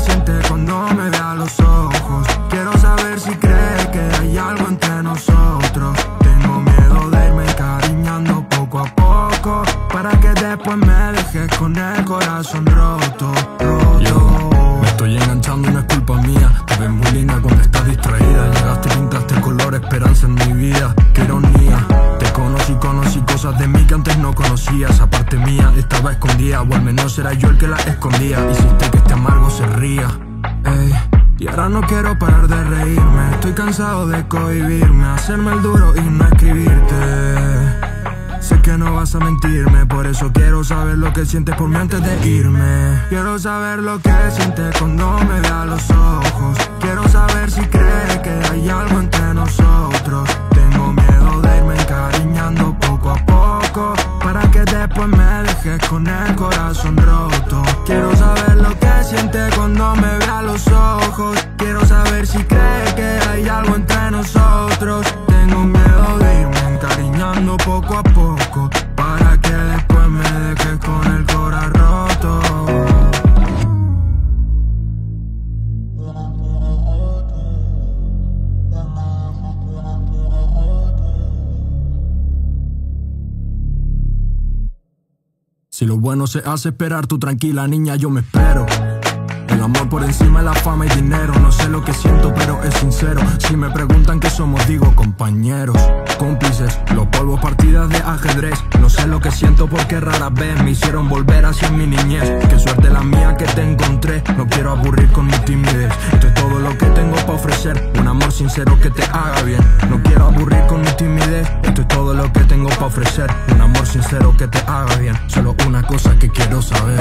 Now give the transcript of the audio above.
siente cuando me ve a los ojos. Quiero saber si cree que hay algo entre nosotros. Tengo miedo de irme encariñando poco a poco. Para que después me dejes con el corazón roto. roto. Me estoy enganchando y no es culpa mía. Te ves muy linda cuando estás distraída. Llegaste y pintaste el color esperanza en mi vida. Qué ironía. Te conocí, conocí cosas de mí que antes no conocías. Aparte mía, estaba escondida. O al menos era yo el que la escondía. Hiciste que Ey. Y ahora no quiero parar de reírme. Estoy cansado de cohibirme, hacerme el duro y no escribirte. Sé que no vas a mentirme, por eso quiero saber lo que sientes por mí antes de irme. Quiero saber lo que sientes cuando me ve a los ojos. Quiero saber si cree que hay algo entre nosotros. Tengo miedo de irme encariñando poco a poco. Para que después me dejes con el corazón roto. Quiero cree que hay algo entre nosotros. Tengo miedo de irme encariñando poco a poco. Para que después me dejes con el corazón roto. Si lo bueno se hace esperar, tú tranquila niña, yo me espero. Amor por encima de la fama y dinero. No sé lo que siento, pero es sincero. Si me preguntan qué somos, digo compañeros, cómplices, los polvos partidas de ajedrez. No sé lo que siento porque rara vez me hicieron volver hacia mi niñez. Qué suerte la mía que te encontré. No quiero aburrir con mi timidez. Esto es todo lo que tengo para ofrecer. Un amor sincero que te haga bien. No quiero aburrir con mi timidez. Esto es todo lo que tengo para ofrecer. Un amor sincero que te haga bien. Solo una cosa que quiero saber.